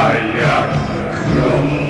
Kaya Krum